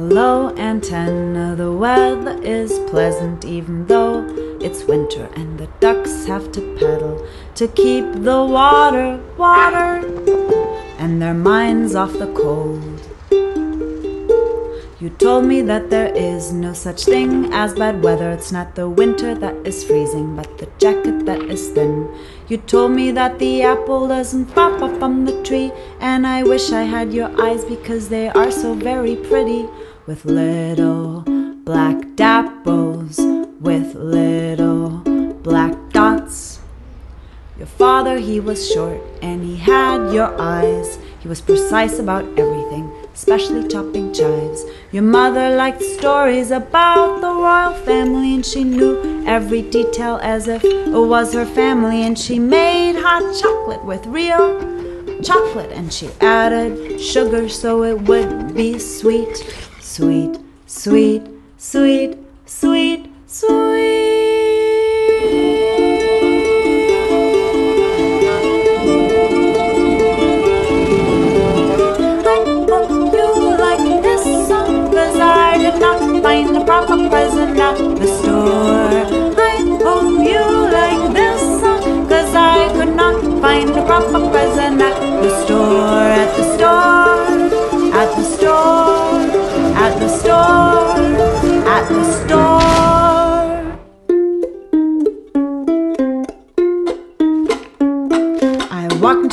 Hello, antenna. The weather is pleasant, even though it's winter and the ducks have to paddle to keep the water, water, and their minds off the cold. You told me that there is no such thing as bad weather. It's not the winter that is freezing, but the jacket that is thin. You told me that the apple doesn't pop up on the tree, and I wish I had your eyes because they are so very pretty. With little black dapples, with little black dots. Your father, he was short, and he had your eyes. He was precise about everything, especially chopping chives. Your mother liked stories about the royal family, and she knew every detail as if it was her family. And she made hot chocolate with real chocolate, and she added sugar so it would be sweet, sweet, sweet, sweet, sweet, sweet. I hope you like this song, cause I did not find the proper present at the store. I hope you like this song, cause I could not find the proper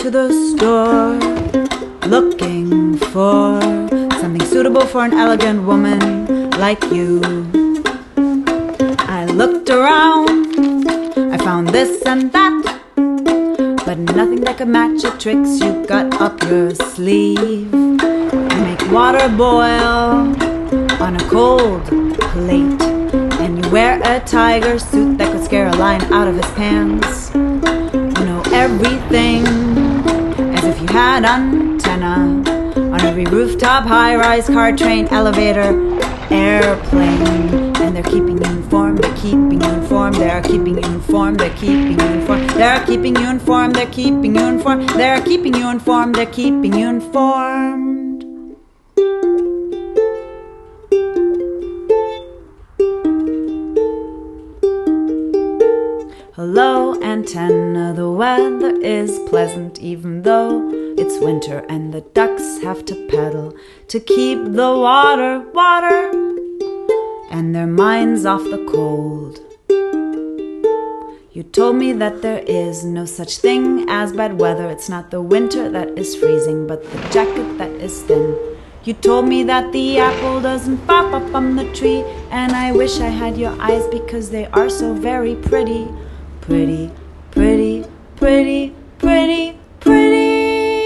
into the store looking for something suitable for an elegant woman like you. I looked around, I found this and that, but nothing that could match the tricks you got up your sleeve. You make water boil on a cold plate, and you wear a tiger suit that could scare a lion out of his pants. You know everything if you had antenna on every rooftop, high rise, car, train, elevator, airplane. And they're keeping you informed, they're keeping you informed, they're keeping you informed, they're keeping you informed, they're keeping you informed, they're keeping you informed, they're keeping you informed, they're keeping you informed. Hello, antenna. Uh, the weather is pleasant, even though it's winter and the ducks have to paddle to keep the water, water, and their minds off the cold. You told me that there is no such thing as bad weather. It's not the winter that is freezing, but the jacket that is thin. You told me that the apple doesn't pop up on the tree, and I wish I had your eyes because they are so very pretty pretty, pretty, pretty, pretty, pretty.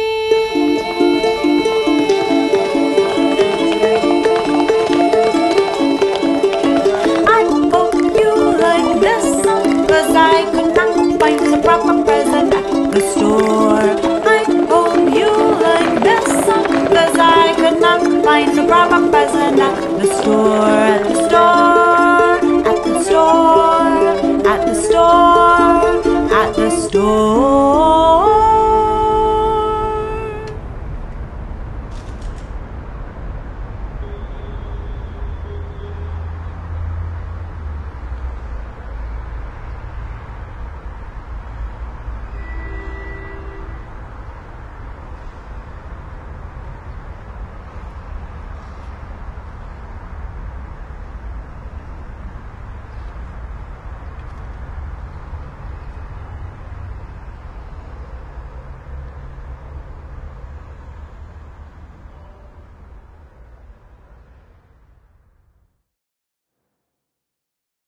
I hope you like this, cause I could not find the proper present at the store. I hope you like this, cause I could not find the proper present at the store. store, at the store.